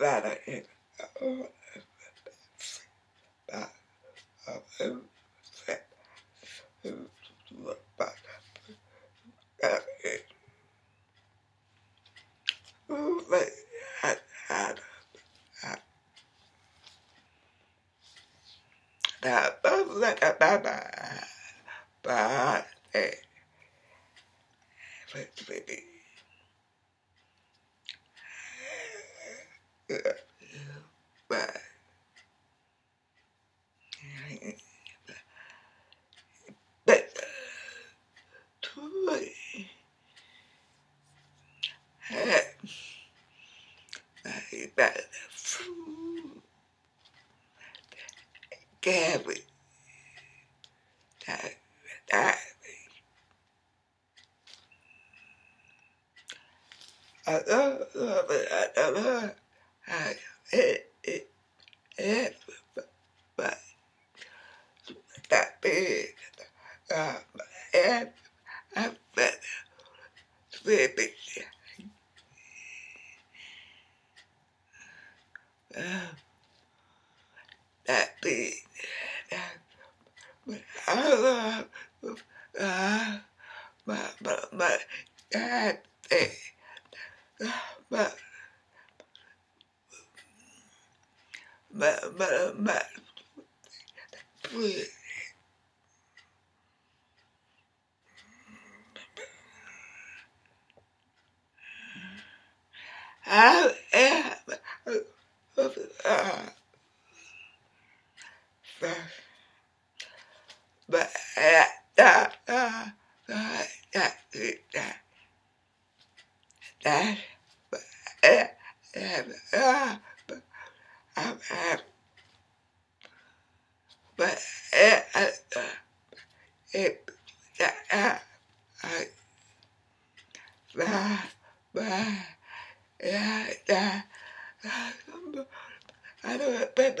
that I am. Bye. But Troy had that food, Gabby, that, that, I love, love it, I love it, I, it, it, but that big, uh, and I'm better, baby. Uh, that big, that, but I love, my, my, my, my, please. I am uh, but uh, uh, uh, uh, that that that but uh, uh, but I'm happy. But uh, uh, uh, it uh, uh, Yeah I don't baby uh, uh, uh, I don't baby ah but uh, but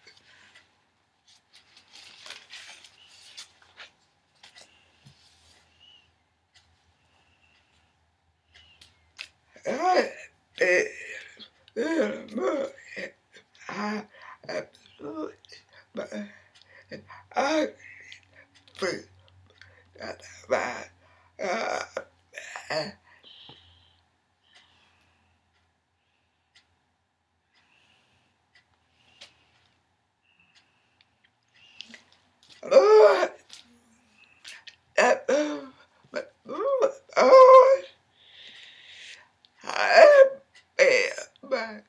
I, I, absolutely, but I, but, but, uh, Lord, that, but, oh, I am, my